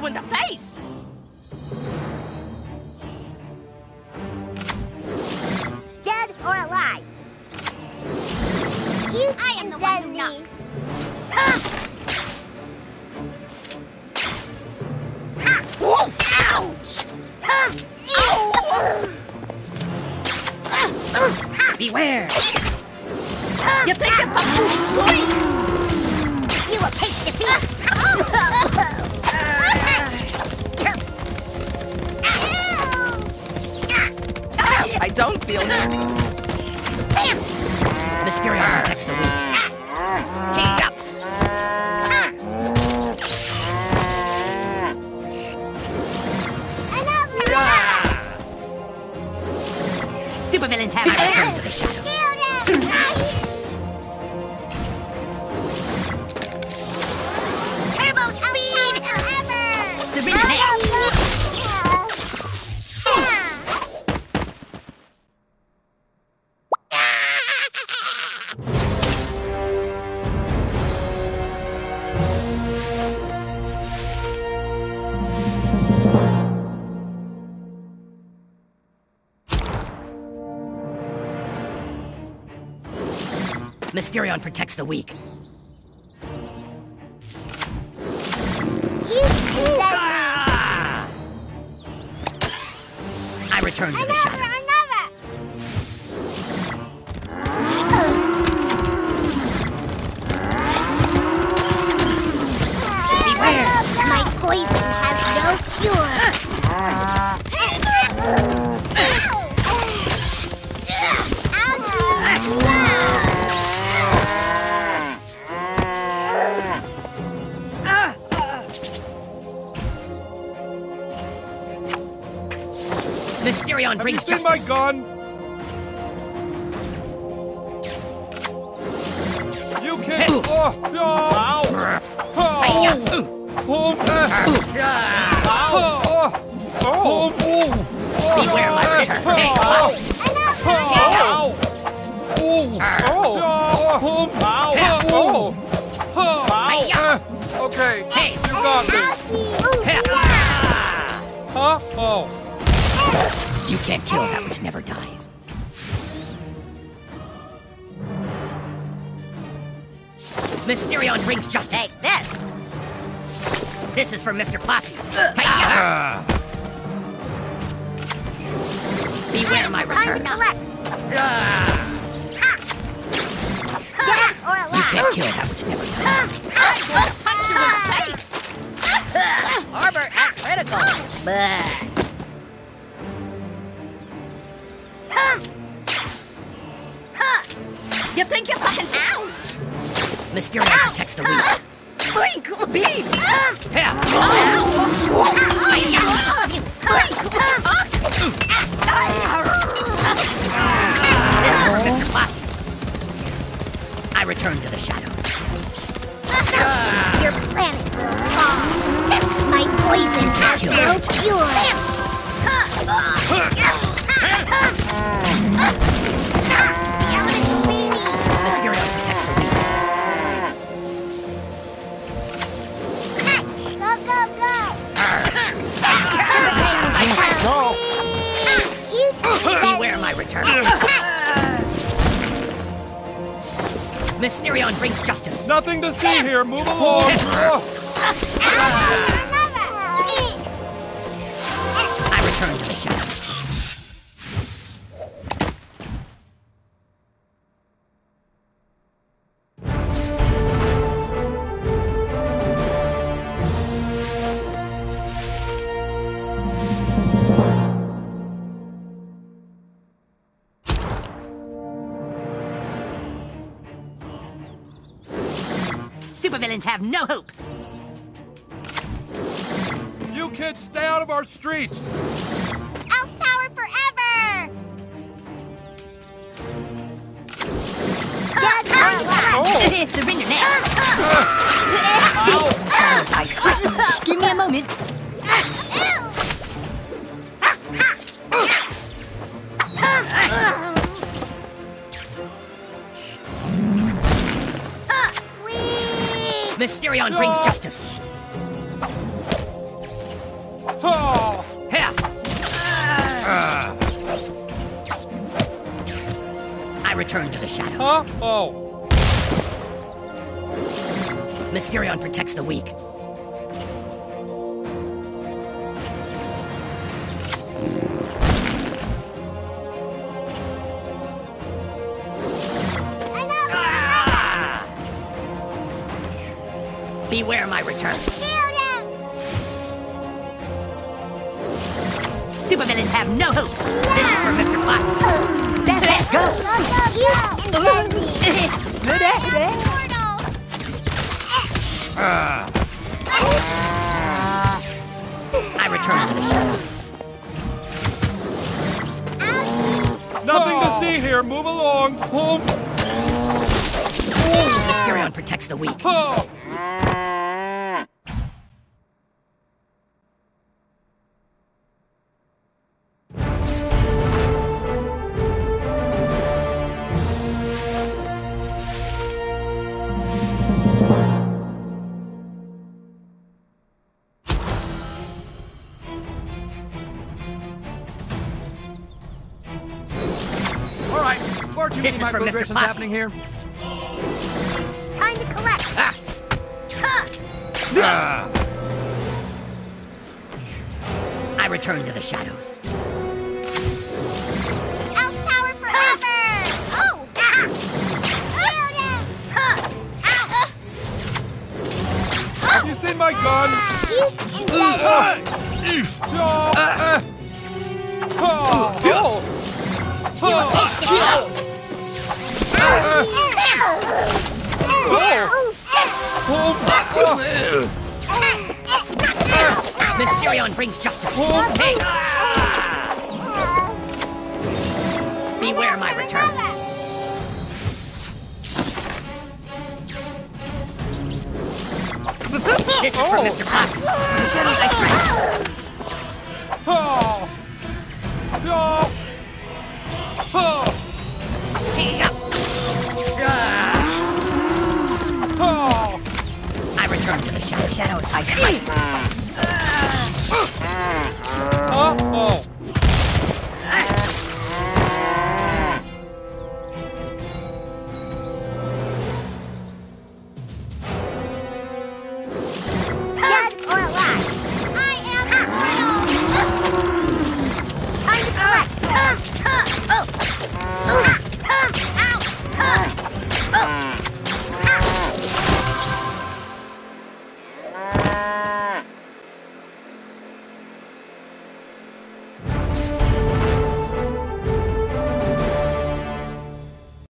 you in the face! Dead or alive? You I am the one who knocks. Ah! Ah! Ah! Ouch! Beware! You think don't feel so good. Mysterion protects the weak. Keep up! Supervillains have returned to the shadows. Mysterion protects the weak. Ah! I return to the shadows. Beware! My poison has no cure. Ah! Seen my gun? You can't. Oh, no. Oh, Hi-ya! oh, Ooh. oh, oh, oh, oh, Beware my return. Oh. oh, Hey, oh, oh, oh, oh, oh, Hi-ya! oh, okay, Hey! you got me. Huh? Oh, You can't kill that which never dies. Mysterion brings justice. Hey, this! This is for Mr. Posse. Ah! Hi-ya! Beware my return. You can't kill that which never dies. I'm gonna punch you in the face! Harbor at critical. You think you're fucking ouch? Mysterion protects the weak. Blink, beam! Here! This is Mr. Posse. I return to the shadows. Your planet will fall. My poison has no cure. Brings nothing to see here. Move along. I return to the shadows. Supervillains have no hope. you kids, stay out of our streets. Elf power forever! Dead or alive? Oh, Surrender now. Mysterion brings justice. Oh. Here. I return to the shadows. Huh? Oh. Mysterion protects the weak. Beware my return. Supervillains have no hope. This is for Mr. Possum. Let's go. I return to the shadows. Nothing to see here. Move along. Oh. Mysterion protects the weak. Oh. Far too This many is for Mr. microaggressions happening here. Time to collect. Ah! Huh. I return to the shadows. Beware my return. This is for oh. Mr. Possum. I strike. Oh. Oh. Oh. Oh. I return to the shadows. Shadows I strike. Uh-oh.